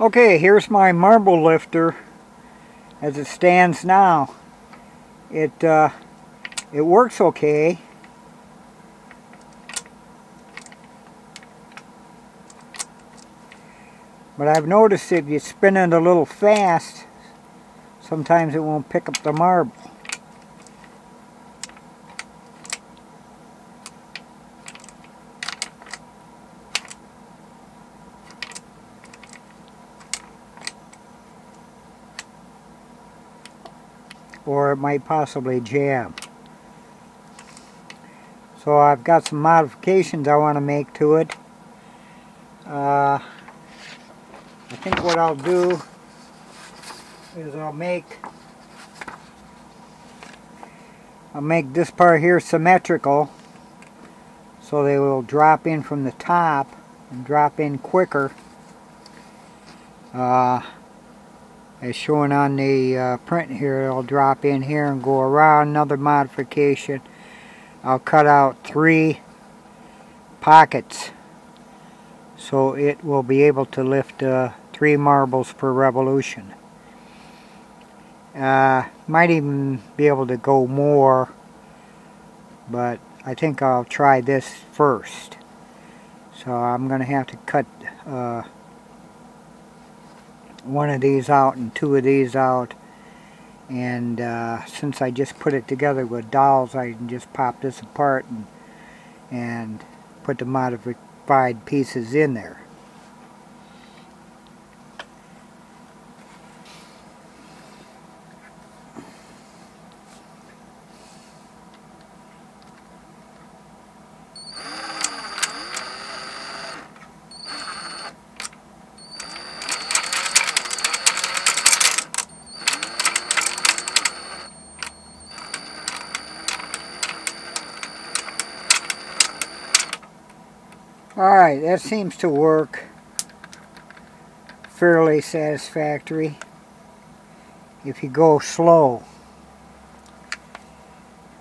Okay, here's my marble lifter as it stands now. It uh, it works okay. But I've noticed if you spin it a little fast, sometimes it won't pick up the marble. Or it might possibly jam. So I've got some modifications I want to make to it. Uh, I think what I'll do is I'll make I'll make this part here symmetrical so they will drop in from the top and drop in quicker. Uh, as shown on the uh, print here. It'll drop in here and go around. Another modification. I'll cut out three pockets. So it will be able to lift uh, three marbles per revolution. Uh, might even be able to go more but I think I'll try this first. So I'm gonna have to cut uh, one of these out and two of these out. And uh, since I just put it together with dowels I can just pop this apart and, and put the modified pieces in there Alright, that seems to work fairly satisfactory if you go slow.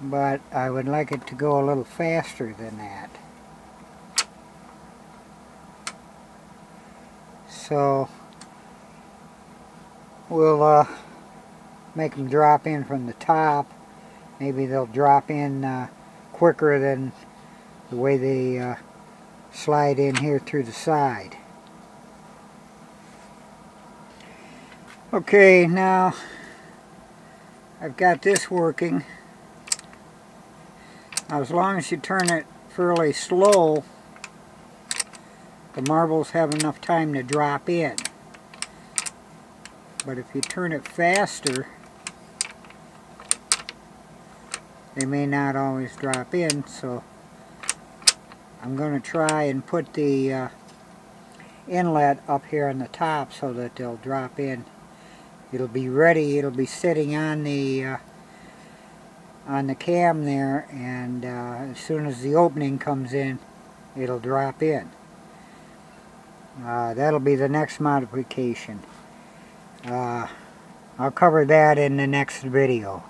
But I would like it to go a little faster than that. So we'll uh, make them drop in from the top. Maybe they'll drop in uh, quicker than the way they uh, slide in here through the side. Okay, now I've got this working. Now as long as you turn it fairly slow, the marbles have enough time to drop in. But if you turn it faster, they may not always drop in, so I'm going to try and put the uh, inlet up here on the top so that they'll drop in. It'll be ready, it'll be sitting on the uh, on the cam there and uh, as soon as the opening comes in it'll drop in. Uh, that'll be the next modification. Uh, I'll cover that in the next video.